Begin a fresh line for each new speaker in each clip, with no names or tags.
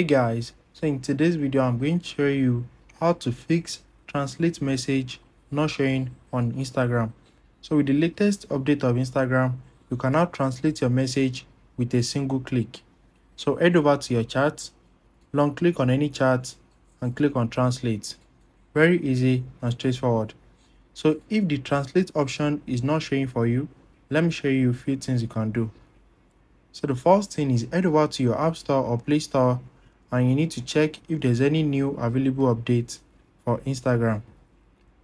Hey guys, so in today's video I'm going to show you how to fix translate message not showing on Instagram. So with the latest update of Instagram, you can now translate your message with a single click. So head over to your chat, long click on any chat and click on translate. Very easy and straightforward. So if the translate option is not showing for you, let me show you a few things you can do. So the first thing is head over to your App Store or Play Store and you need to check if there's any new available update for Instagram.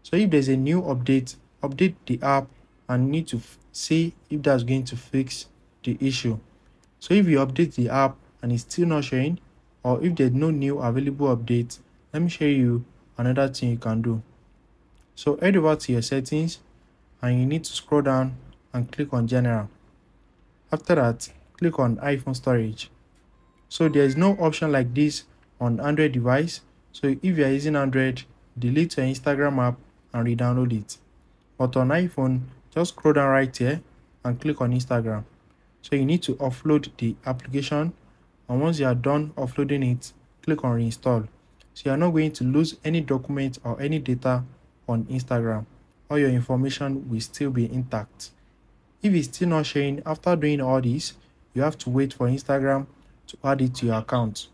So if there's a new update, update the app and need to see if that's going to fix the issue. So if you update the app and it's still not showing or if there's no new available update, let me show you another thing you can do. So head over to your settings and you need to scroll down and click on general. After that, click on iPhone storage. So there is no option like this on Android device. So if you are using Android, delete your Instagram app and re-download it. But on iPhone, just scroll down right here and click on Instagram. So you need to offload the application and once you are done offloading it, click on reinstall. So you are not going to lose any document or any data on Instagram. All your information will still be intact. If it's still not showing after doing all this, you have to wait for Instagram to add it to your account.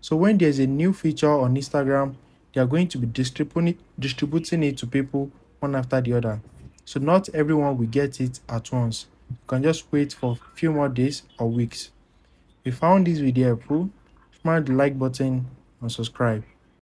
So when there's a new feature on Instagram, they are going to be distributing it to people one after the other. So not everyone will get it at once. You can just wait for a few more days or weeks. If you found this video helpful, smash the like button and subscribe.